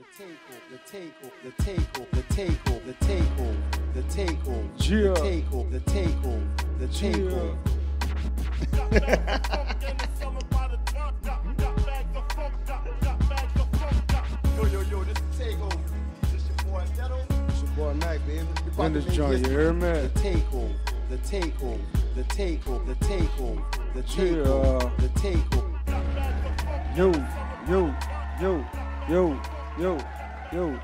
The takeover, the takeover, the takeover, the takeover, the takeover, the takeover, the takeover, the takeover, the takeover. Yo, yo, yo, this is takeover. This your boy Netto. It's your boy Mac, baby. In to this joint, you history. hear me? The takeover, the takeover, the takeover, the takeover, the takeover, Yeah. the takeover. Yo, yo, yo, yo, yo, yo.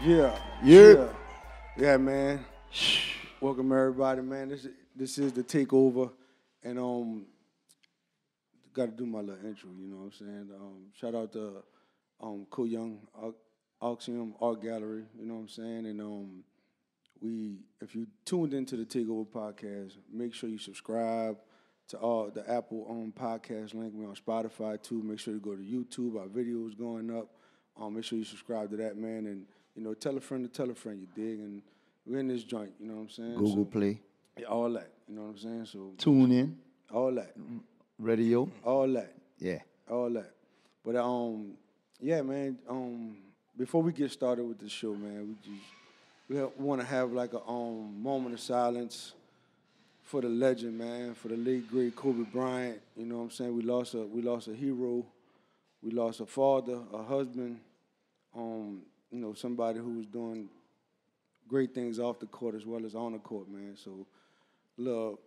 Yeah, Yeah. yeah, man. Welcome everybody, man. This this is the takeover, and um, got to do my little intro. You know what I'm saying? Um, shout out to um Co Young Auxium Art Gallery. You know what I'm saying? And um, we if you tuned into the Takeover podcast, make sure you subscribe to all the Apple um podcast link. We're on Spotify too. Make sure you go to YouTube. Our videos going up. Um, make sure you subscribe to that man, and you know tell a friend to tell a friend. You dig? And we're in this joint. You know what I'm saying? Google So- Play, yeah, all that. You know what I'm saying? So tune in, all that, radio. all that. Yeah. all that. But um, yeah, man. Um, before we get started with the show, man, we just we want to have like a um moment of silence for the legend, man, for the late great Kobe Bryant. You know what I'm saying? We lost a we lost a hero, we lost a father, a husband, um, you know, somebody who was doing great things off the court as well as on the court, man. So, look,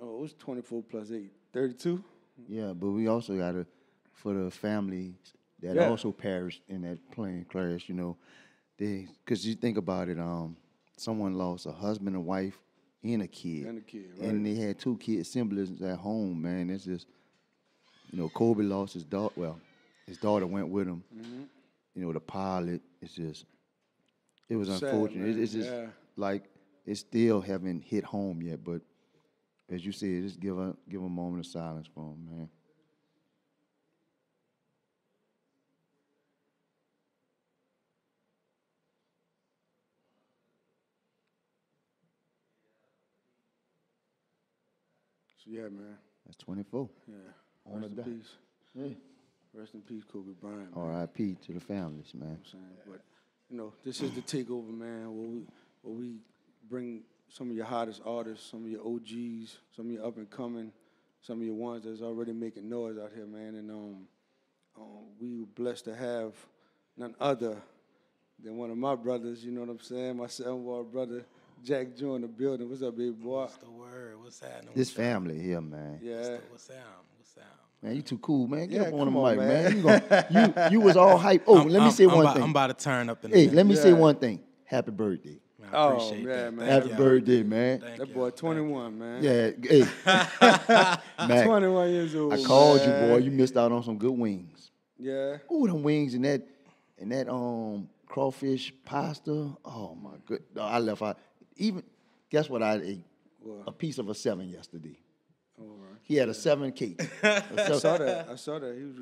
oh, it was 24 plus 8, 32. Yeah, but we also got to, for the families that Yeah. also perished in that plane crash, you know, they, because you think about it, um, someone lost a husband, a wife, and a kid. And a kid, right. And they had two kids, siblings at home, man. It's just, you know, Kobe lost his daughter. Well, his daughter went with him. Mm-hmm. You know, the pilot. It's just, it was Sad, unfortunate. It- man. It's just Yeah. like it still haven't hit home yet. But as you said, just give a give a moment of silence for him, man. So yeah, man. That's 24. Yeah. On Rest the peace. Yeah. Rest in peace, Kobe Bryant. R.I.P. to the families, man. I'm saying, but you know, this is the takeover, man. Where we where we bring some of your hottest artists, some of your OGs, some of your up and coming, some of your ones that's already making noise out here, man. And um, um, we were blessed to have none other than one of my brothers. You know what I'm saying? My seven-year-old brother, Jakk Jo in the building. What's up, baby boy? What's the word? What's happening? This What's up? family here, man. Yeah. What's, the, what's sound? What's sound? Man, you too cool, man. Get Yeah, up on the on, mic, man. man. You, gonna, you you was all hype. Oh, I'm- let me I'm- say I'm one about, thing. I'm about to turn up in a hey, minute. let me say one thing. Happy birthday. Man, I Oh, appreciate yeah, that. man. Happy y'all. birthday, man. Thank That y'all. boy, Thank 21, man. Yeah, hey. Mac, 21 years old. I called you, boy. You missed out on some good wings. Yeah. Ooh, them wings and that and that um crawfish pasta. Oh my good. no, I left out. Even guess what I ate? What? A piece of a seven yesterday. All right. He had a seven cake. A I seven- saw that. I saw that. He was.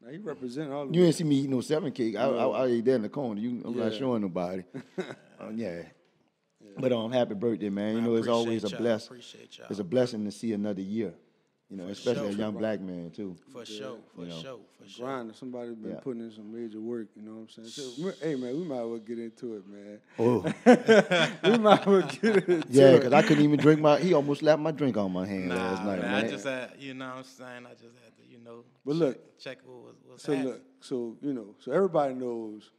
Now he representing all of You us. didn't see me eating no seven cake. I, I, I ate that in the corner. You, I'm not showing nobody. Um, yeah. But um, happy birthday, man. You know, it's always a appreciate y'all. bless. Appreciate. It's a blessing to see another year. You know, especially sure. a young black man too. For sure. For You know. sure. For sure. Grind. Somebody's been Yeah. putting in some major work. You know what I'm saying? So, hey man, we might as well get into it, man. Oh, we might as well get into yeah, it. because I couldn't even drink my. He almost slapped my drink on my hand Nah, last night, man, man. I just had, you know what I'm saying? I just had to, you know, But check, look, check what was, what's So happening. look, so you know, so everybody knows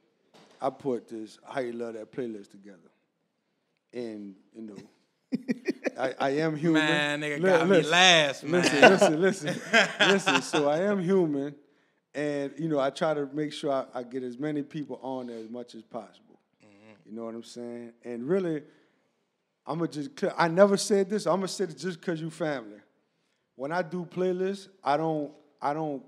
I put this how you love that playlist together, and you know, I, I am human. Man, nigga Li- got me listen, last, Listen, man. listen, listen, listen. So I am human, and you know, I try to make sure I, I get as many people on there as much as possible. Mm-hmm. You know what I'm saying? And really, I'm gonna just clear. I never said this. I'm gonna say this just because you family. When I do playlists, I don't, I don't,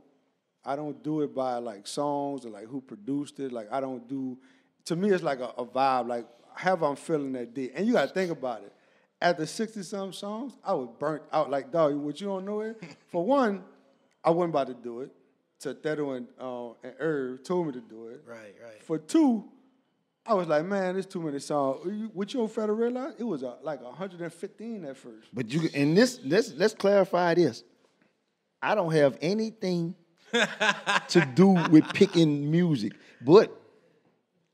I don't do it by like songs or like who produced it. Like I don't do. To me, it's like a, a vibe. Like however I'm feeling that day. And you gotta think about it. After 60 some songs, I was burnt out. Like dog, what you don't know it. For one, I wasn't about to do it. Tetedo and uh, and Irv told me to do it. Right, right. For two, I was like, man, there's too many songs. You- What you don't fail to realize, it was uh, like 115 at first. But you and this let's let's clarify this. I don't have anything to do with picking music. But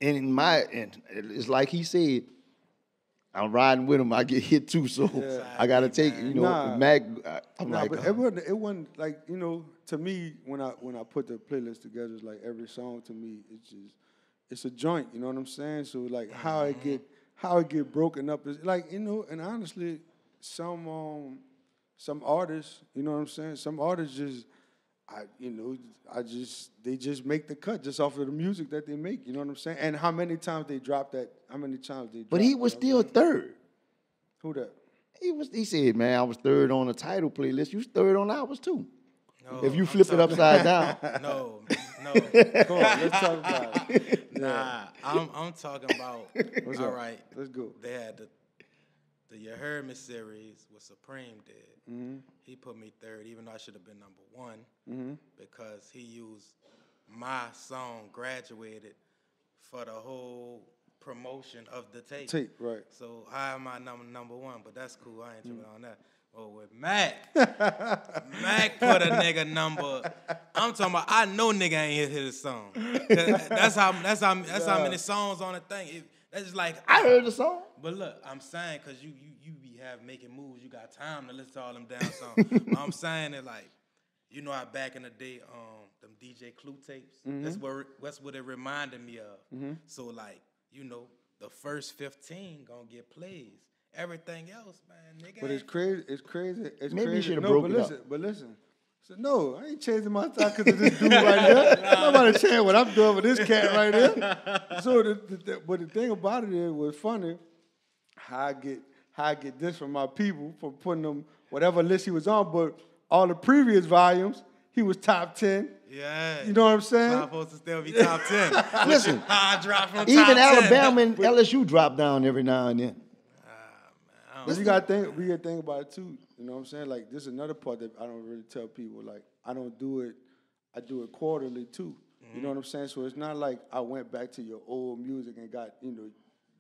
in my, and it's like he said, I'm riding with him. I get hit too, so I gotta take. You know, Nah. Mac. I- I'm Nah, like, but uh, it wasn't. It wasn't like you know. To me, when I when I put the playlist together, it's like every song to me, it's just it's a joint. You know what I'm saying? So like how it get how it get broken up is like you know. And honestly, some um some artists, you know what I'm saying? Some artists just. I, you know, I just they just make the cut just off of the music that they make. You know what I'm saying? And how many times they dropped that? How many times they? but he was know? still third. who that? He was. He said, "Man, I was third on the title playlist. You was third on ours too. No, if you flip it upside down, No, no. Come on, let's talk about it. Nah, I'm I'm talking about. What's all up? right, Let's go. they had the the You Heard Me series with Supreme did. Mm-hmm. He put me third, even though I should have been number one, because he used my song "Graduated" for the whole promotion of the tape. Tape, right. So how am I number number one? But that's cool. I ain't tripping on that. Oh, with Mac, Mac put a nigga number. I'm talking about. I know nigga ain't hit his song. That's how. That's how. That's how many songs on the thing. It, that's just like. I heard the song. But look, I'm saying because you you you be have making moves. You got time to listen to all them down songs. I'm saying is like. You know how back in the day, um, them DJ Clue tapes. That's what that's what it reminded me of. So like, you know, the first fifteen gonna get plays. Everything else, man, nigga. But it's crazy. It's crazy. It's Maybe you crazy. should've no, broke but it up. listen, But listen. So no, I ain't changing my style because of this dude right here. Nobody change what I'm doing with this cat right here. So the, the, the but the thing about it is, was funny how I get how I get this from my people for putting them whatever list he was on, but all the previous volumes he was top ten. yeah. You know what I'm saying? I'm supposed to still be top ten. Listen, I dropped from Even top 10. Alabama and LSU drop down every now and then. Ah, but you gotta think, we gotta think about it too. You know what I'm saying? Like this is another part that I don't really tell people. Like I don't do it, I do it quarterly too. You mm-hmm. know what I'm saying? So it's not like I went back to your old music and got you know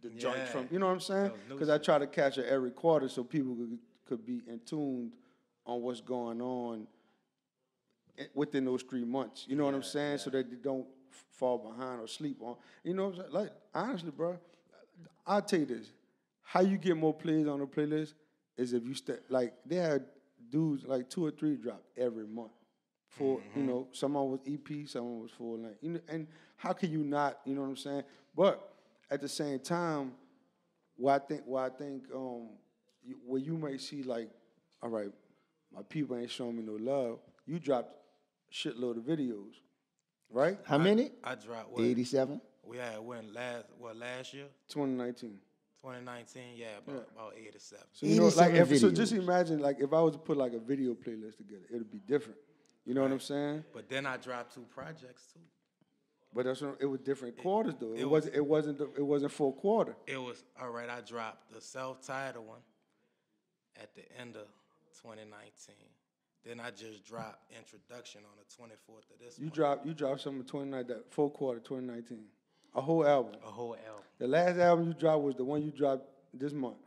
the joints Yeah. from. You know what I'm saying? Because I try to catch it every quarter so people could, could be in tuned on what's going on within those three months. You know what I'm saying? So that they don't fall behind or sleep on. You know what I'm saying? Like honestly, bro, I'll tell you this: how you get more plays on the playlist is if you step like they had dudes like two or three drop every month. For you mm-hmm. know, someone was EP, someone was full length. You know, and how can you not? You know what I'm saying? But at the same time, what I think, what I think, um, you, where you might see like, all right, my people ain't showing me no love. You dropped shitload of videos, right? How many? I dropped what? 87. We had when last what last year? 2019. 2019, yeah, about, about 87. So you know, like 87 if so, just imagine like if I was to put like a video playlist together, it'd be different. You know what I'm saying? But then I dropped two projects too. But that's what, it was different quarters though. It, it wasn't it wasn't the, it wasn't full quarter. It was all right. I dropped the self-titled one at the end of 2019. Then I just dropped introduction on the 24th of this You month. dropped you dropped something 29 that full quarter 2019, a whole album. a whole album. The last album you dropped was the one you dropped this month.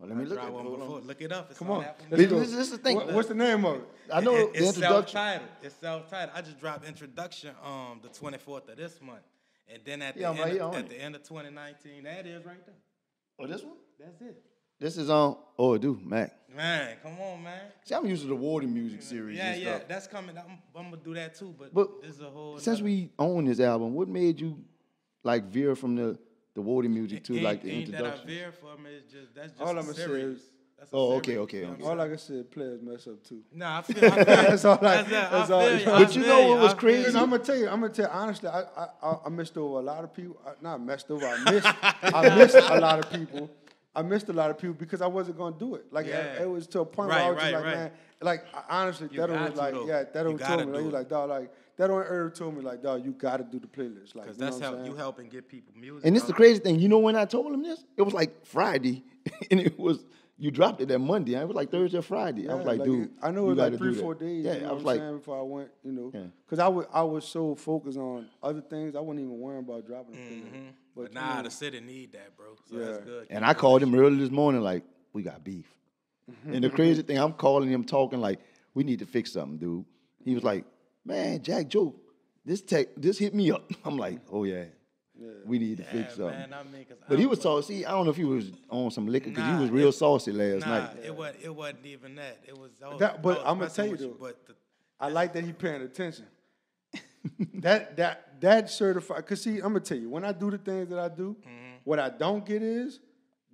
No. Well, let me I look at it. one Hold on. before. Look it up. It's Come on on, Apple This- this is the thing. What- what's the name of it? I know It- the it's self-titled. It's self-titled. I just dropped introduction um the 24th of this month, and then at the Yeah, I'm end right of, at it. the end of 2019, that is right there. Oh, this one? That's it. This is on. Oh, it do Mac. Man, come on, man. See, I'm used to the water music series. Yeah, and yeah, stuff. that's coming. I'm, I'm gonna do that too, but, But this is a whole. Since nother- we own this album, what made you like veer from the the water music to ain't, like the ain't that I introduction? veer for me. It's just that's just All a I'ma say is- That's Oh, okay, okay, you know okay. what I'm All I can say, players mess up too. Nah, I feel. I feel That's all I- That's, it. that's I all- you. But I you know what was crazy? I'm gonna tell you, I'm gonna tell you honestly, I I, I, I missed over a lot of people. I, not messed over, I missed I missed a lot of people. I missed a lot of people because I wasn't gonna do it. Like Yeah. it, it was to a point where I Right, was just like, right. man, like honestly, You that was like, though. yeah, that was told me. Like, you like, dog, like that one Herb told me, like, dog, you gotta do the playlist, like, Because you know that's what I'm how saying? you helping get people music. And this is the crazy thing. You know when I told him this? It was like Friday, and it was you dropped it that Monday. It was like Thursday or Friday. I was Yeah, like, dude, I know you it was like gotta three, four days. Yeah, you know I was like, saying, before I went, you know, Yeah. because I was I was so focused on other things, I wasn't even worrying about dropping the. Mm-hmm. But, But you nah, know, the city need that, bro. So Yeah. that's good. and I called him early this morning, like, we got beef. And the crazy thing, I'm calling him talking like, we need to fix something, dude. He was like, "Man, Jakk Jo, this tech, this hit me up." I'm like, "Oh yeah, we need to Yeah, fix something." man, I mean, 'cause But I he was put- See, I don't know if he was on some liquor because Nah, he was real it- saucy last Nah, night. it wasn't. It wasn't even that. It was. I That- but I was I'ma tell you though. But the, I like that he paying attention. that that that certified. Cause see, I'm gonna tell you, when I do the things that I do, Mm-hmm. what I don't get is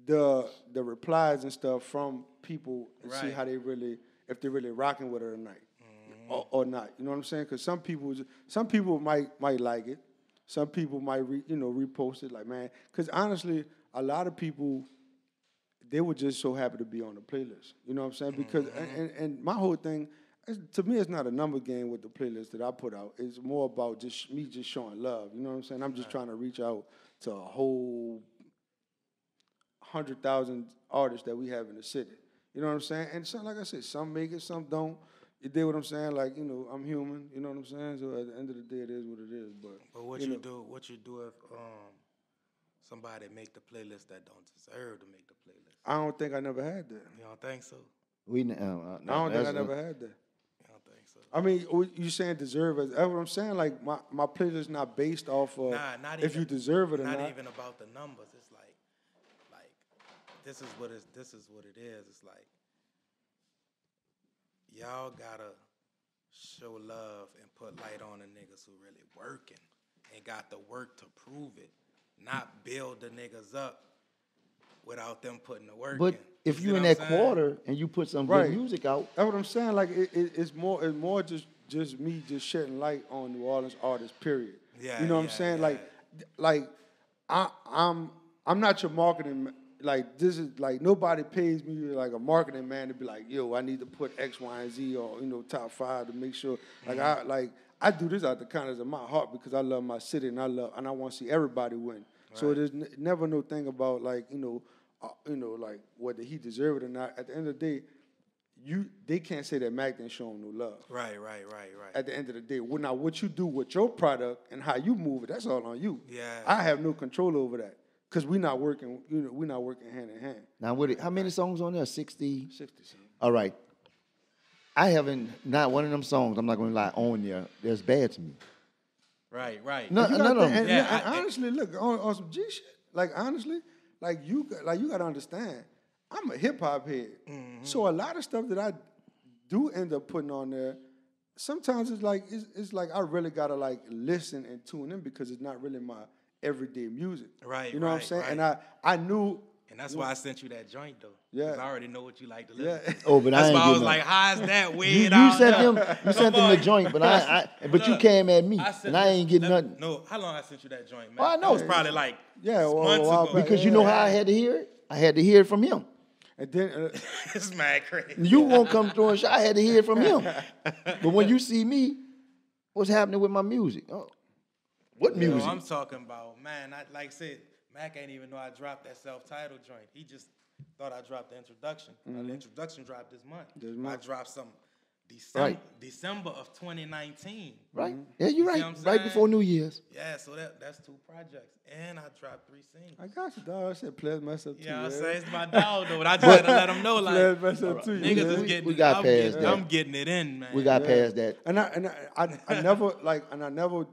the the replies and stuff from people and see how they really if they're really rocking with it or not. Or, or not. You know what I'm saying? Because some people some people might might like it, some people might re, you know repost it like man. Because honestly, a lot of people they were just so happy to be on the playlist. You know what I'm saying? Mm-hmm. Because and, and, my whole thing, to me, it's not a number game with the playlist that I put out. It's more about just me just showing love. You know what I'm saying? I'm just trying to reach out to a whole hundred thousand artists that we have in the city. You know what I'm saying? And some, like I said, some make it, some don't. You did what I'm saying? Like you know, I'm human. You know what I'm saying? So at the end of the day, it is what it is. But but what you you, know, do? What you do if um somebody make the playlist that don't deserve to make the playlist? I don't think I never had that. You don't think so? We, uh, uh, I don't think I that's- never had that. You don't think so? I mean, you saying deserve it? That's what I'm saying. Like my my playlist is not based off of Nah, not if even, you deserve it or not not. even about the numbers. It's like, like, this is what is this is what it is. It's like, y'all gotta show love and put light on the niggas who really working and got the work to prove it, not build the niggas up without them putting the work But in. if see you what in that saying? quarter and you put some Right. good music out, That's what I'm saying. Like it, it, it's more it's more just just me just shedding light on New Orleans artists. Period. Yeah, You know what I'm saying? yeah. Like like I I'm I'm not your marketing. Like this is like nobody pays me like a marketing man to be like, yo, I need to put X, Y, and Z or you know top five to make sure. Like I Mm-hmm. like I do this out the kindness of my heart because I love my city and I love and I want to see everybody win. So there's n- never no thing about like you know, uh, you know like whether he deserved it or not. At the end of the day, you they can't say that Mac didn't show him no love. Right, right, right, right. At the end of the day, well, now what you do with your product and how you move it, that's all on you. Yeah. I have no control over that because we're not working. You know, we're not working hand in hand. now what? It, how many songs on there? Sixty. Sixty. son. All right. I haven't not one of them songs. I'm not going to lie on there. That's bad to me. right, right. No, You no, gotta no. and, Yeah, and I- honestly, look on, on some G shit. Like honestly, like you got- like you got to understand. I'm a hip hop head, Mm-hmm. so a lot of stuff that I do end up putting on there. Sometimes it's like it's, it's like I really gotta like listen and tune in because it's not really my everyday music. Right, You know what I'm right, saying? And. I I knew. And that's why I sent you that joint though. Yeah. Because I already know what you like to listen Yeah. to. Oh, but I That's ain't why I was no- like, how's that You, weird you out sent there? him. You sent him the joint, but I, I but you came at me, sent and I ain't getting let- nothing. No, how long I sent you that joint, man? Oh, I know. It was probably like Yeah, well, months a while ago. Because you know how I had to hear it. I had to hear it from him. And then uh, it's mad crazy. You won't come through and sh- I had to hear it from him. But when you see me, what's happening with my music? Oh, what No, music? I'm talking about, man, I, like I said, Mac ain't even know I dropped that self-titled joint. He just thought I dropped the introduction. Uh, the introduction dropped this month. This I dropped some December, Right. December of 2019. right? Yeah, you're right. Right before New Year's. Yeah, so that that's two projects. And I dropped three singles. I got you, dog. I said players mess up too. You know I'm man. saying? It's my dog though, but I try to let him know Players like mess up too. niggas man. is we- getting we got I'm past getting, that. I'm getting it in, man. We got past that. And I and I, I, I never like and I never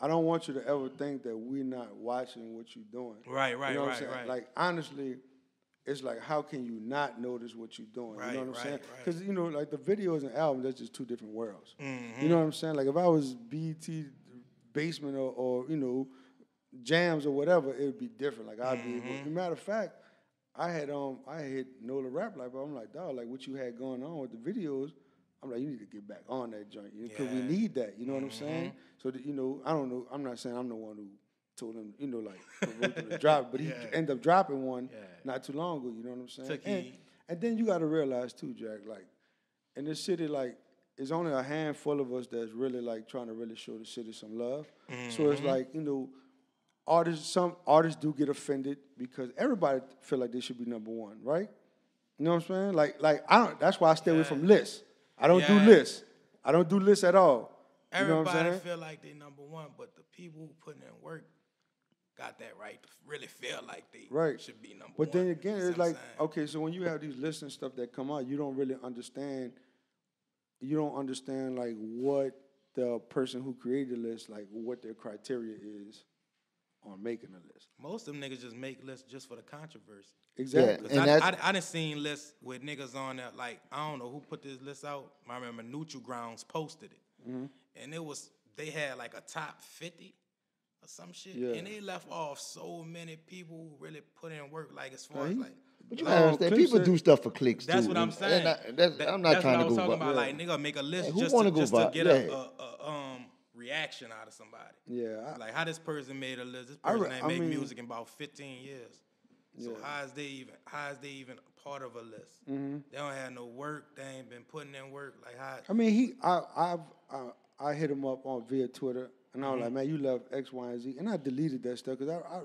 I don't want you to ever think that we're not watching what you're doing. Right, right, you know what right, right. Like honestly, it's like how can you not notice what you're doing? you Right, know what I'm right, saying? right. Because you know, like the videos and albums, that's just two different worlds. Mm-hmm. You know what I'm saying? Like if I was BT basement or, or you know jams or whatever, it would be different. Like I'd be. Mm-hmm. Able, matter of fact, I had um I had Nola rap like, but I'm like, dog, like what you had going on with the videos. I'm like, you need to get back on that joint because we Yeah. Mm-hmm. need that. You know what I'm saying? So that you know, I don't know. I'm not saying I'm the one who told him, you know, like to drop, but he Yeah. ended up dropping one Yeah. not too long ago. You know what I'm saying? And, and then you got to realize too, Jakk, like in this city, like it's only a handful of us that's really like trying to really show the city some love. So it's like you know, artists. Some artists do get offended because everybody feel like they should be number one, right? You know what I'm saying? Like, like I don't. That's why I stay away from lists. I don't do Yeah. lists. I don't do lists at all. You know what I'm Everybody saying? feel like they number one, but the people who putting in work got that right to really feel like they Right. should be number But one. But then again, it's like okay, so when you have these lists and stuff that come out, you don't really understand you don't understand like what the person who created the list, like what their criteria is on making a list. Most of them niggas just make lists just for the controversy. Exactly. And Cause I, that- I, I done seen lists with niggas on there like I don't know who put this list out. I remember Neutral Grounds posted it, Mm-hmm. and it was they had like a top fifty or some shit, Yeah. and they left off so many people who really put in work. Like as far Yeah, as like, But you gotta understand, people do stuff for clicks that's too. what I'm and- saying. and I- that's- That- I'm not that's trying what to I was go. talking vi- about. Like nigga, make a list Yeah, who just wanna go just to get a, yeah. a, a reaction out of somebody. Yeah, I- like how this person made a list. This person ain't I made mean- music in about 15 years. So Yeah. how is they even how is they even part of a list? Mm-hmm. They don't have no work. They ain't been putting in work. Like how? I mean, he, I, I've, I, I hit him up on via Twitter, and I was Mm-hmm. like, man, you love X, Y, and Z, and I deleted that stuff because I, I,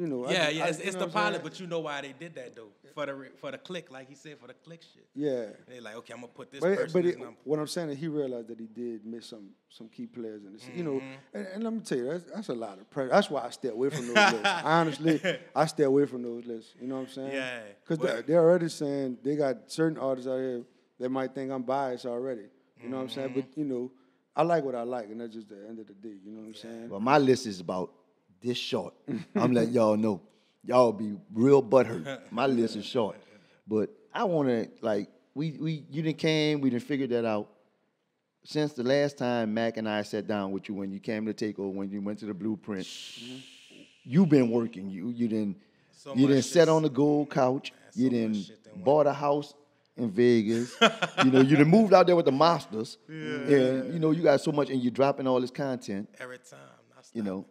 you know, yeah, just- yeah, I- it's, it's the pilot, saying? but you know why they did that though for the for the click, like he said, for the click shit. yeah. They like, okay, I'm gonna put this But, person. but this it, number. what I'm saying is he realized that he did miss some some key players in this. You know, Mm-hmm. and, and let me tell you, that's, that's a lot of pressure. That's why I stay away from those lists. Honestly, I stay away from those lists. You know what I'm saying? Yeah, Because they're, they're already saying they got certain artists out here that might think I'm biased already. You know what I'm saying? Mm-hmm. But you know, I like what I like, and that's just the end of the day. You know what I'm saying? Well, my list is about this short. I'm letting y'all know. Y'all be real butthurt. My list is short. But I wanna like we we you didn't came, we didn't figure that out. Since the last time Mac and I sat down with you when you came to take over, when you went to the blueprint, you've been working. You you didn't So you didn't sit on the gold couch. so you much didn't bought a house in Vegas. you know, you done moved out there with the masters. And you know, you got so much and you're dropping all this content, Every time, you know.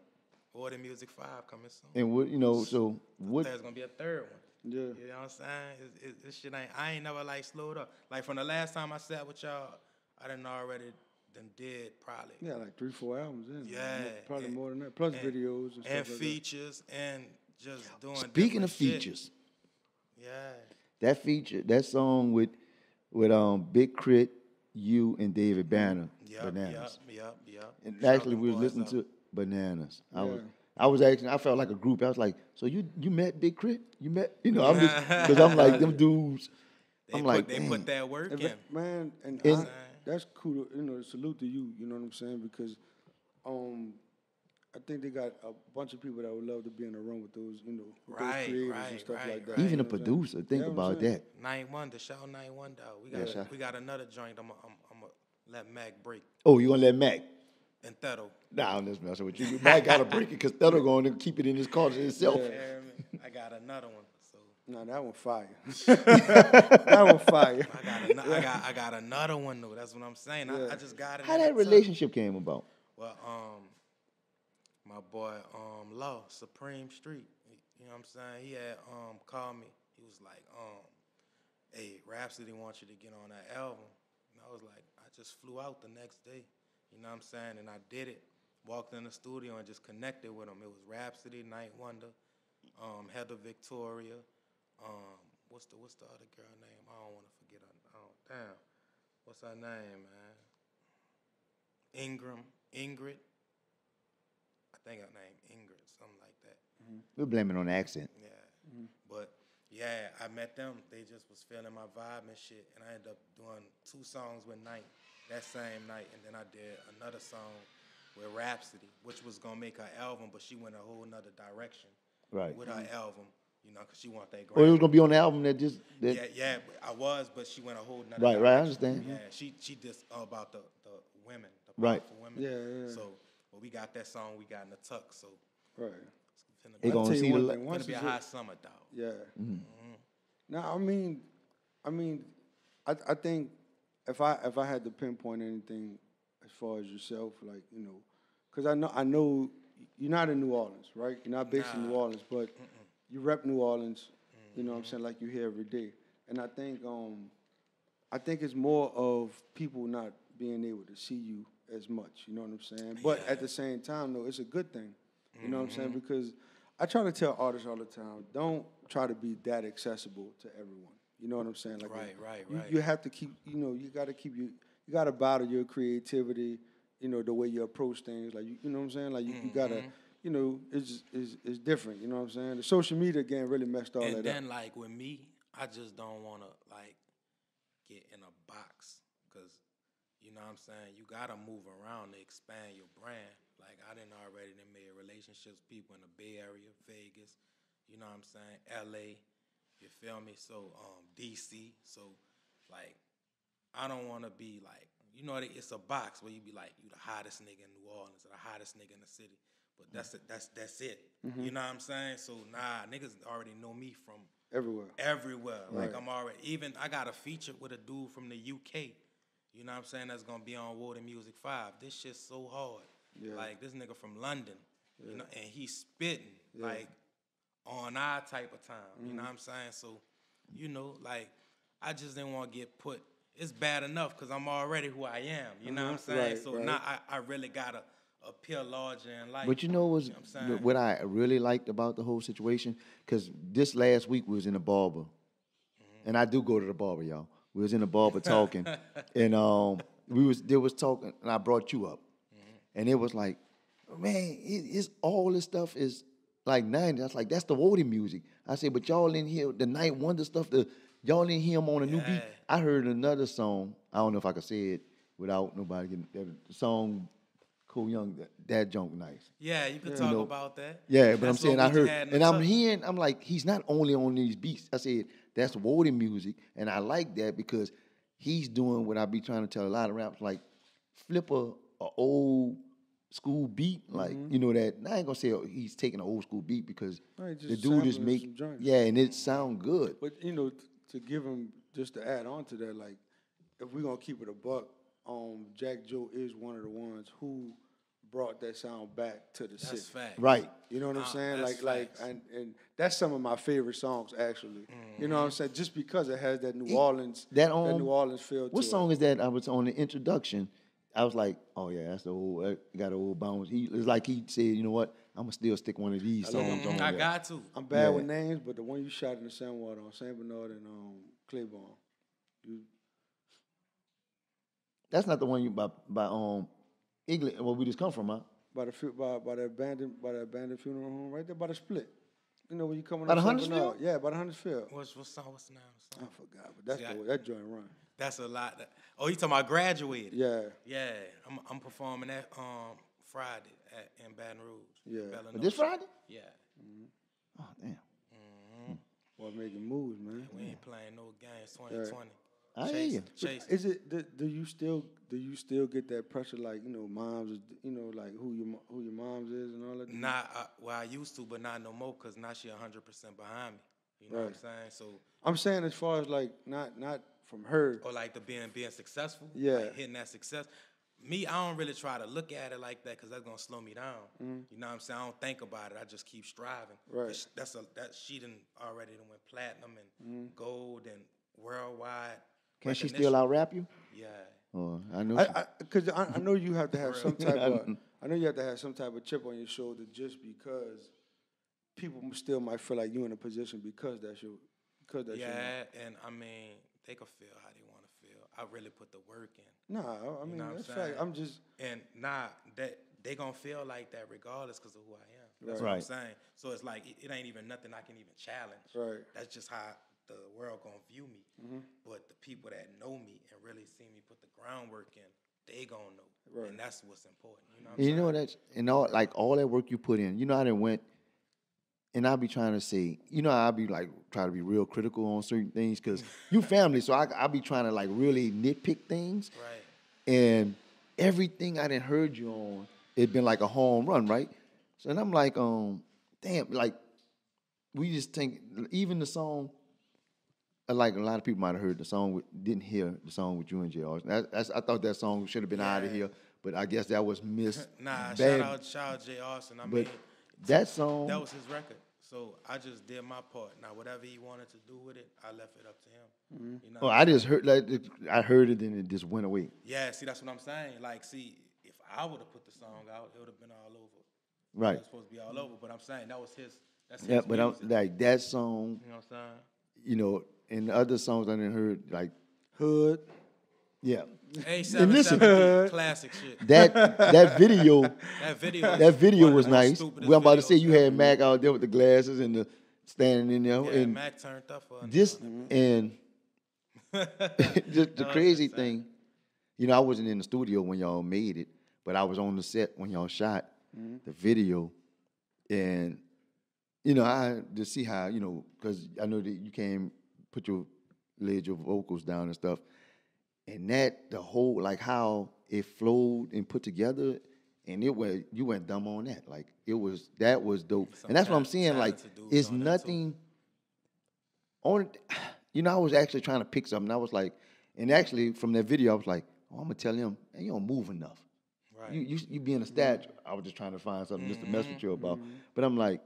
Or the Music Five coming soon. And what you know, so what There's gonna be a third one. Yeah. You know what I'm saying? It's, it's, this shit ain't. I ain't never like slowed up. Like from the last time I sat with y'all, I didn't already done did probably. Yeah, like three, four albums in. Yeah, probably and- more than that. Plus and- videos and, and stuff like that. features and just doing. Speaking of different shit. features, Yeah. that feature, that song with with um Big K.R.I.T., you and David Banner, Yep. Bananas. Yep. Yep. Yep. And actually, we were listening out. to Bananas. I was Yeah. I was actually I felt like a group. I was like, so you you met Big K.R.I.T.? You met? You know, I'm just because I'm like them dudes. They I'm put, like, they dang. put that work And in. man, and, And- I- that's cool. To, you know, salute to you. You know what I'm saying? Because, um, I think they got a bunch of people that would love to be in a room with those, you know, with Right, those creators right, and stuff right, like that. right. you Even know a what producer, think Yeah, I'm about that. Nine one, the shout 9th Wonder out. We got shout- we got another joint. I'm I'm I'm gonna let Mac break Oh, you gonna let Mac? And Theto. Nah, I'm just messing with you. Mac gotta break it because That'll going to keep it in his car itself. You hear? I got another one. So No, that one fire. that one fire. I got ano- I got I got another one though. That's what I'm saying. I, I just got it. How that the tuck. relationship came about? Well, um, my boy, um, Law Supreme Street. You know what I'm saying? He had um called me. He was like, um, hey, Rapsody wants you to get on that album. And I was like, I just flew out the next day. You know what I'm saying? And I did it. Walked in the studio and just connected with them. It was Rapsody, 9th Wonder, um, Heather Victoria. Um, what's the what's the other girl name? I don't want to forget her. Oh, damn. What's her name, man? Ingram, Ingrid. I think her name Ingrid, something like that. We're blaming on the accent. Yeah. But yeah, I met them. They just was feeling my vibe and shit. And I ended up doing two songs with Night that same night. And then I did another song with Rapsody, which was gonna make her album, but she went a whole nother direction Right. with her album. You know, cause she want that. Or it was gonna be on the album that just that, Yeah, yeah, I was, but she went a whole nother. Right, right, I understand. Yeah, she she just all about the the women, the Right. powerful women. Yeah, yeah. So, well, we got that song, we got in the tuck. So, Right. it's finna They gonna tell you see one the thing, gonna be a it's a- hot summer, dog. Yeah. Mm-hmm. Now, I mean, I mean, I I think if I if I had to pinpoint anything as far as yourself, like you know, because I know I know you're not in New Orleans, right? You're not based in New Orleans, but you rep New Orleans. You know what I'm Mm-hmm. saying? Like you here every day, and I think um, I think it's more of people not being able to see you as much. You know what I'm saying? But at the same time, though, it's a good thing. You know what I'm Mm-hmm. saying? Because I try to tell artists all the time, don't try to be that accessible to everyone. You know what I'm saying? Like Right, right, you, right. You have to keep, you know, you got to keep you, you got to battle your creativity. You know the way you approach things, like you, you know what I'm saying. Like you, you gotta, Mm-hmm. you know, it's it's it's different. You know what I'm saying. The social media game really messed all And that then, up. like with me, I just don't want to like get in a box because you know what I'm saying, you gotta move around to expand your brand. Like I didn't already made relationships people in the Bay Area, Vegas, you know what I'm saying, LA, you feel me? So um DC. So like I don't wanna be like you know, it's a box where you be like, you the hottest nigga in New Orleans or the hottest nigga in the city. But that's it. That's that's it. You know what I'm saying? So nah, niggas already know me from Everywhere. everywhere. Like I'm already even I got a feature with a dude from the UK. You know what I'm saying? That's gonna be on Water Music Five. This shit's so hard. Yeah. Like this nigga from London. You know, and he's spitting like on our type of time. You Mm-hmm. know what I'm saying? So, you know, like I just didn't want to get put. It's bad enough because I'm already who I am. You know what I'm Mhm. saying? Right, so right. now I, I really gotta appear larger in life. But you know what's, what I'm saying? what I really liked about the whole situation? Because this last week we was in a barber, Mm-hmm. and I do go to the barber, y'all. We was in the barber talking, and um, we was there was talking, and I brought you up, Mm-hmm. and it was like, man, it, it's all this stuff is like 90. I was like, that's the Woody music. I said, but y'all in here, the 9th Wonder stuff, the y'all hear him on a new beat. I heard another song. I don't know if I could say it without nobody getting the song. Cool Young, that, that junk nice. yeah, you could talk know, about that. Yeah, but I'm saying I heard, in and I'm hearing, I'm like, he's not only on these beats. I said that's Woody music, and I like that because he's doing what I be trying to tell a lot of raps, like flip a, a old school beat, like Mm-hmm. you know that. I ain't gonna say he's taking an old school beat because No, the dude is sampling make yeah, and it sound good. But you know, t- to give him just to add on to that, like if we're gonna keep it a buck, um, Jakk Jo is one of the ones who brought that sound back to the That's city. fact. Right. You know what I'm saying? that's Like, like, and, and that's some of my favorite songs actually. You know what Mm-hmm. I'm saying? Just because it has that New It- Orleans, that, that um, New Orleans feel. What song It. is that? I was on the introduction. I was like, oh yeah, that's the old uh, got an old bones. He it's like he said, you know what? I'm gonna still stick one of these songs on Mhm, I there. got to. I'm bad with names, but the one you shot in the Sandwater on Saint Bernard and um, Claiborne. You, That's not the one you by by um England where we just come from, huh? by the by by the abandoned by the abandoned funeral home right there by the split. You know when you coming By up the Saint Huntersville? Bernard. Yeah, by the Huntersville. What's what song? What's the name? of the I forgot, but that's See, I- that joint run. That's a lot. That, oh, you talking about graduated? Yeah, Yeah, I'm I'm performing that um Friday at in Baton Rouge. Yeah. Bella this Friday? Yeah, Oh damn. while making moves, man. we ain't playing no games. 2020. I hear Chase, you. chase. Is it do, do you still do you still get that pressure like you know moms you know like who your who your moms is and all that? Not uh, well, I used to, but not no more because now she 100 percent behind me. You know what I'm saying? So, I'm saying as far as like not not from her. or like the being being successful, Yeah. like hitting that success. Me, I don't really try to look at it like that because that's gonna slow me down. You know what I'm saying? I don't think about it. I just keep striving. Mm-hmm. Right. 'Cause That's a that she didn't already done went platinum and gold and worldwide. Can she recognition. still out rap you? Yeah. Oh, I know. I, I, cause I, I know you have to have some type of. I know you have to have some type of chip on your shoulder just because people still might feel like you in a position because that's your, because that's your. Yeah, and I mean, they can feel how they want to feel. I really put the work in. Nah, I- I mean know what I'm that's fact. I'm just And nah, that they gonna feel like that regardless because of who I am. That's Right. what I'm saying. So it's like it, it ain't even nothing I can even challenge. Right. That's just how the world gonna view me. Mm-hmm. But the people that know me and really see me put the groundwork in, they gonna know. Right. And that's what's important. You know what I'm And you saying? know what that's and all like all that work you put in. You know, I done went and I'll be trying to say, you know, I'll be like try to be real critical on certain things because you family, so I I'll be trying to like really nitpick things. Right. And everything I didn't heard you on, it been like a home run, right? So then I'm like, um, damn, like we just think even the song. uh, Like a lot of people might have heard the song, with, didn't hear the song with you and Jay Austin. That, that's, I thought that song should have been out of here, but I guess that was missed. Nah, bad. shout out, shout out Jay Austin. I But mean, that song, that was his record. So I just did my part. Now whatever he wanted to do with it, I left it up to him. Mm-hmm. You know. oh, I just heard like I heard it and it just went away. yeah, see, that's what I'm saying. Like, see, if I would have put the song out, it would have been all over. It Right. was supposed to be all over, but I'm saying that was his. That's Yeah, his but I'm, like that song, you know what I'm saying? you know, and the other songs I didn't heard, like hood. Yeah, And listen- classic shit. that that video, That video. that video was nice. Well, I'm about to say you had Mac out there with the glasses and the standing in there, Yeah, and Mac turned up for this and just the crazy thing, you know, I wasn't in the studio when y'all made it, but I was on the set when y'all shot mm-hmm. the video, and you know, I to see how you know, because I know that you came put your laid your vocals down and stuff, and that the whole like how it flowed and put together. And it went, you went dumb on that. Like it was, that was dope. Some and that's what I'm saying. Like, it's nothing on you know, I was actually trying to pick something. I was like, and actually from that video, I was like, oh, I'm gonna tell him, hey, you don't move enough. Right. You, you you being a statue. I was just trying to find something just to mess Mm-hmm. with you about. But I'm like,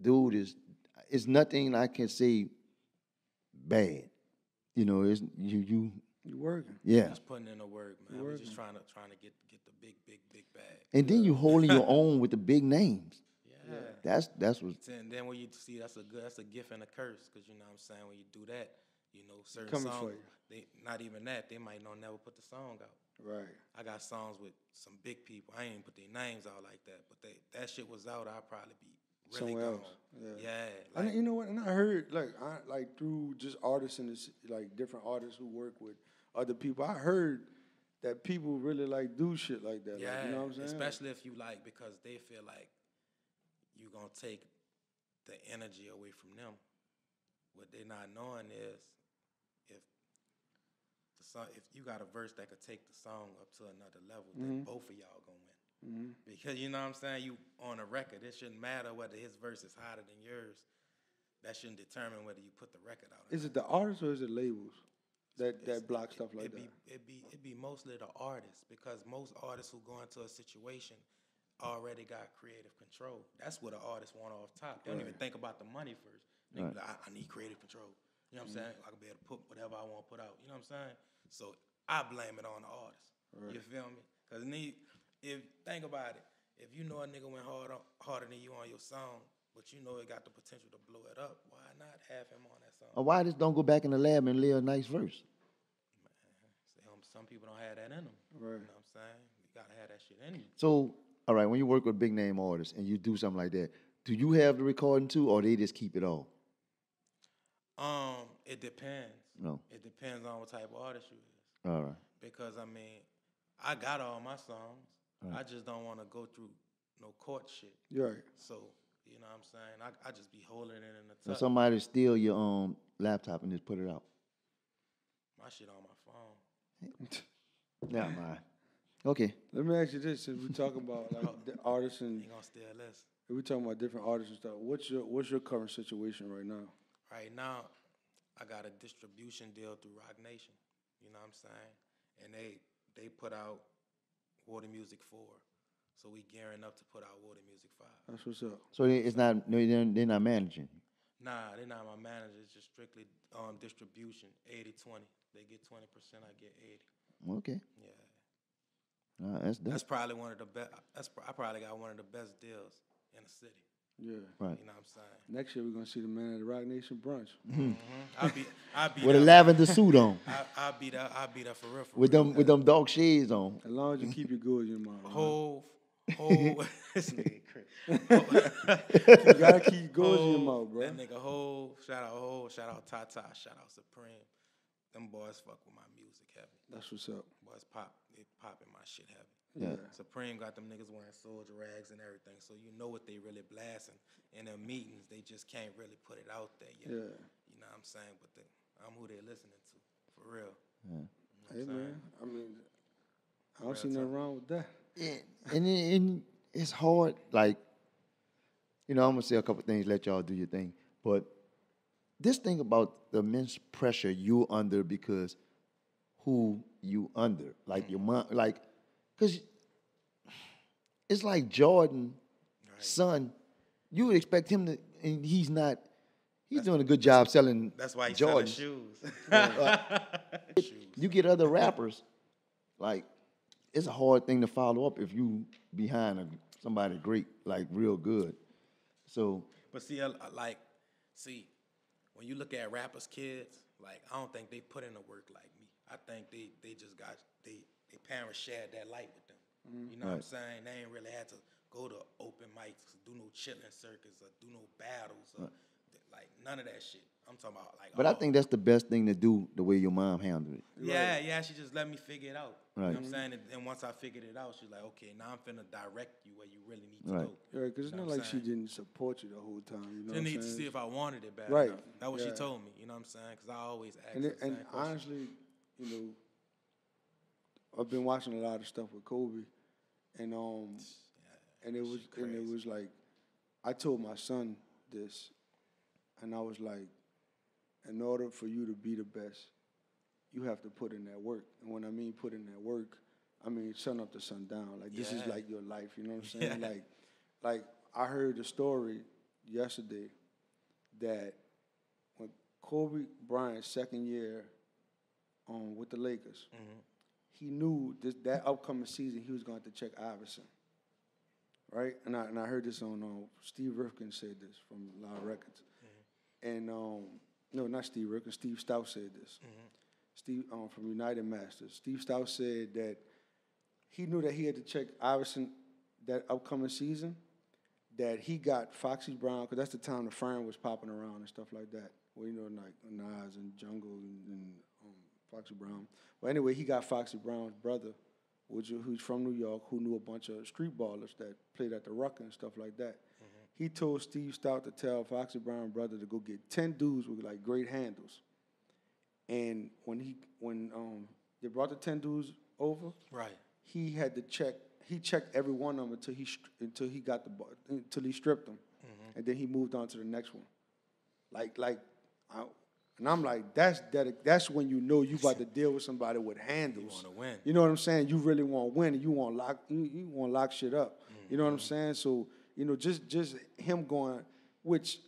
dude, is it's nothing I can say bad. You know, it's you you You working? yeah. Just putting in the work, man. We're just trying to trying to get get the big, big, big bag. And then you holding your own with the big names. Yeah. That's that's what And then when you see that's a good that's a gift and a curse because you know what I'm saying when you do that, you know certain Coming for songs you. they not even that they might not never put the song out. Right. I got songs with some big people. I ain't even put their names out like that, but they that shit was out. I'd probably be really Somewhere gone. else, yeah. Yeah, And you know what? And I heard like I like through just artists and this, like different artists who work with other people. I heard that people really like do shit like that. yeah. like, you know what I'm saying? Especially if you like because they feel like you're gonna take the energy away from them. What they're not knowing is if the song, if you got a verse that could take the song up to another level, then mm-hmm. both of y'all gonna win. Because you know what I'm saying, you on a record, it shouldn't matter whether his verse is hotter than yours. That shouldn't determine whether you put the record out. or Is not. it the artists or is it labels that It's- that block stuff like it that? Be, it be it be mostly the artists because most artists who go into a situation already got creative control. That's what an artist want off top. They don't even think about the money first. They be like, I, I need creative control. You know what I'm mm-hmm. saying? I can be able to put whatever I want to put out. You know what I'm saying? So I blame it on the artist. You feel me? Because need if think about it, if you know a nigga went hard on, harder than you on your song, but you know it got the potential to blow it up, why not have him on that song? or why just don't go back in the lab and lay a nice verse? Some, some people don't have that in them. Right. You know what I'm saying? You gotta have that shit in you. So, all right, when you work with big name artists and you do something like that, do you have the recording too, or they just keep it all? Um, it depends. No. It depends on what type of artist you is. All right. Because I mean, I got all my songs. I just don't want to go through no court shit. You're right. So you know what I'm saying? I, I just be holding it in the So somebody steal your um laptop and just put it out. my shit on my phone. Yeah, mine. Okay. Let me ask you this: Since we're talking about like the artists and Ain't gonna steal this. if we're talking about different artists and stuff, what's your what's your current situation right now? Right now, I got a distribution deal through Roc Nation. You know what I'm saying? And they they put out Water Music Four, so we gearing up to put out Water Music Five. That's what's up. So it's not no, they're, they're not managing. Nah, they're not my manager. It's just strictly um, distribution, 80-20. They get 20%, I get 80. Okay. Yeah. All right, that's dope. That's probably one of the best. That's pr- I probably got one of the best deals in the city. Yeah. Right. You know what I'm saying? Next year we're gonna see the man at the Roc Nation brunch. Mm-hmm. Mm-hmm. I'll be, I'll be With a lavender suit on, I, I'll be there. I'll be there for real. For with real. them with them dog shades on. As long as you keep your good in your mouth. Hove, Hove. this nigga crazy. You gotta keep goals in your mouth, bro. That nigga Hove. Shout out Hove. Shout out Tata. Shout out Supreme. Them boys fuck with my music heavy. That's what's up. Boys pop. They popping my shit heavy. Yeah. Supreme got them niggas wearing soldier rags and everything, so you know what they really blasting. In their meetings, they just can't really put it out there yet. Yeah. You know what I'm saying? But the, I'm who they're listening to, for real. Hey man, I mean, I don't see nothing wrong with that. And, and, and it's hard. Like, you know, I'm gonna say a couple things. Let y'all do your thing. But this thing about the immense pressure you under because who you under, like your mom, like, cause it's like Jordan, son. You would expect him to, and he's not. He's doing a good job selling. That's why he's Jordan. selling shoes. shoes. You get other rappers, like it's a hard thing to follow up if you behind a, somebody great, like real good. So But see, uh, like, see, when you look at rappers' kids, like, I don't think they put in the work like me. I think they they just got they parents shared that light with them. Mm-hmm. You know what I'm saying? They ain't really had to go to open mics, do no chitlin circuits, or do no battles, or like none of that shit. I'm talking about like. But I oh, think that's the best thing to do. The way your mom handled it. Yeah, yeah. She just let me figure it out. You know Right. what I'm saying? And, and once I figured it out, she's like, okay, now I'm finna direct you where you really need to Right. go. Yeah, because it's You know not what I'm like she didn't support you the whole time. You know She what I'm need to see if I wanted it bad Right, enough. That's what she told me. You know what I'm saying? Because I always ask and it, the and same question. honestly, you know, I've been watching a lot of stuff with Kobe, and um, and it was and it was like, I told my son this, and I was like, in order for you to be the best, you have to put in that work. And when I mean put in that work, I mean sun up to sundown. Like this is like your life. You know what I'm saying? Yeah. Like, like I heard a story yesterday that when Kobe Bryant's second year um, with the Lakers, Mm-hmm. He knew this, that upcoming season he was going to check Iverson. Right? And I, and I heard this on um, Steve Rifkin said this from Loud Records. And um, no, not Steve Rifkin, Steve Stoute said this. Steve um, from United Masters. Steve Stoute said that he knew that he had to check Iverson that upcoming season, that he got Foxy Brown, because that's the time the firm was popping around and stuff like that. Well, you know, like Nas and Jungle and, and Foxy Brown. But anyway, he got Foxy Brown's brother, which who's from New York, who knew a bunch of street ballers that played at the Rucker and stuff like that. He told Steve Stoute to tell Foxy Brown's brother to go get ten dudes with like great handles. And when he when um they brought the ten dudes over, right. he had to check. He checked every one of them until he until he got the until he stripped them, and then he moved on to the next one. Like like, I, and I'm like, that's that. That's when you know you about to deal with somebody with handles. You wanna win. You know what I'm saying? You really want to win, and you want lock. You, you want lock shit up. You know what I'm mm-hmm. saying? So you know, just just him going, which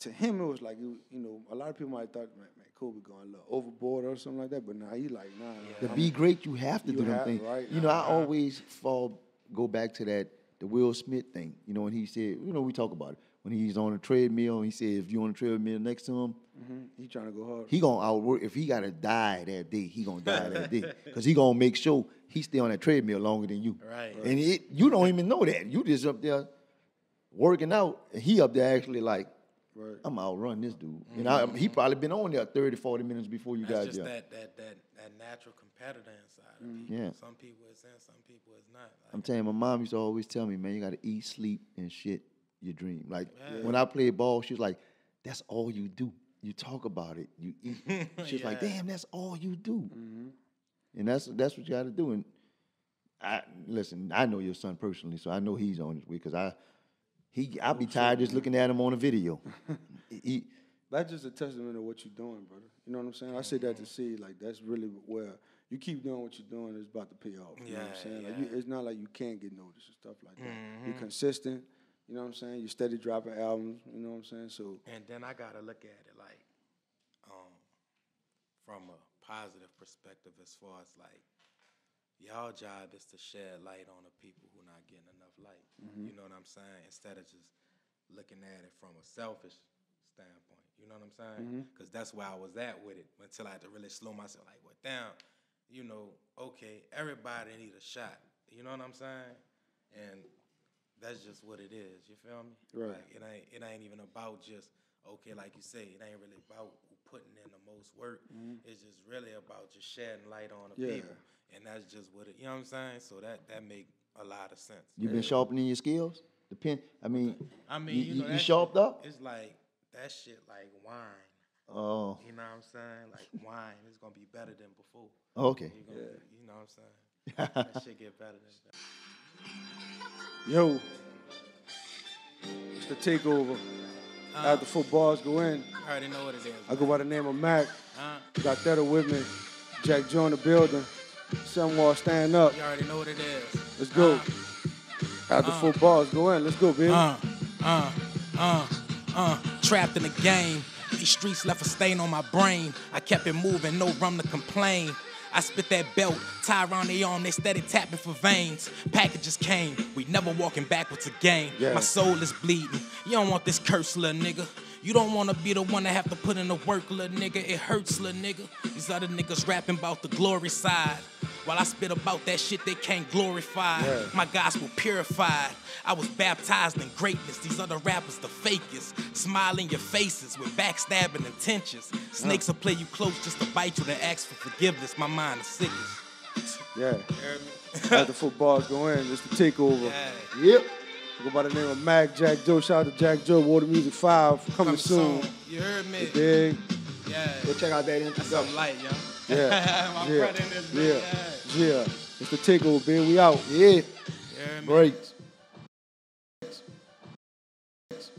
to him it was like you you know a lot of people might have thought man, man Kobe going a little overboard or something like that, but now he like nah. To I'm- be great, you have to You do them have- things. right. You know, I always fall go back to that the Will Smith thing. You know, when he said, you know, we talk about it when he's on a treadmill. and He said, if you're on a treadmill next to him. He trying to go hard. he gonna outwork. If he gotta die that day, he gonna die that day because he gonna make sure he stay on that treadmill longer than you. Right. And it, you don't even know that. You just up there working out, and he up there actually like. Right. I'm outrun this dude. And I, mm-hmm. he probably been on there 30, 40 minutes before you That's got just there. that, that that that natural competitor inside of mm-hmm. people. Yeah. Some people it's in, some people it's not. Like, I'm telling you, my mom used to always tell me, man, you gotta eat, sleep, and shit your dream. Like Yeah. when I played ball, she was like, that's all you do. You talk about it, you eat. She's like, damn, that's all you do. Mm-hmm. And that's that's what you gotta do. And I listen, I know your son personally, so I know he's on his way because I he I'll be tired just looking at him on a video. he, That's just a testament of what you're doing, brother. You know what I'm saying? I say that to see like that's really where you keep doing what you're doing, it's about to pay off. You know what I'm Yeah, saying? Like you, it's not like you can't get noticed and stuff like that. You're mm-hmm. consistent. You know what I'm saying? You steady dropping albums. You know what I'm saying? So And then I gotta look at it like, um, from a positive perspective as far as like, y'all job is to shed light on the people who not getting enough light. You know what I'm saying? Instead of just looking at it from a selfish standpoint. You know what I'm saying? Because that's where I was at with it until I had to really slow myself. Like, well, damn, you know, okay, everybody need a shot. You know what I'm saying? And that's just what it is. You feel me? Right. Like, it ain't it ain't even about just okay, like you say, it ain't really about putting in the most work. Mm-hmm. It's just really about just shedding light on the Yeah. people, and that's just what it. You know what I'm saying? So that that make a lot of sense. You've been sharpening your skills? The pen I mean I mean, you, you, know, you sharpened shit, up? It's like that shit like wine. Oh, You know what I'm saying? Like wine, it's gonna be better than before. okay. You, gonna, you know what I'm saying? that shit get better than that. yo, it's the takeover. After footballs go in, I already know what it is. I go by the name of Mac. Huh? Got that with me. Jakk Jo in the building. Some Somewhere stand up. You already know what it is. Let's go. After footballs go in, let's go, baby. Uh, uh, uh, uh, trapped in the game. These streets left a stain on my brain. I kept it moving, no room to complain. I spit that belt, tie around the arm, they steady tapping for veins. Packages came, we never walking backwards again. Yeah. My soul is bleeding. You don't want this curse, little nigga. You don't wanna be the one that have to put in the work, little nigga. It hurts, little nigga. These other niggas rapping about the glory side. While I spit about that shit they can't glorify. Yeah. My gospel purified. I was baptized in greatness. These other rappers the fakest. smiling your faces with backstabbing intentions. Snakes will play you close just to bite you and ask for forgiveness. My mind is sickest. Yeah. Let the footballs go in. It's the takeover. Yeah. Yep. Go by the name of Mac Jakk Jo. Shout out to Jakk Jo. Water Music 5 coming Coming soon. You heard me? Dig? Yeah. Go check out that That's introduction. something light, yo. Yeah. My yeah. in this yeah. Yeah. It's the takeover, baby. We out. Yeah. Great.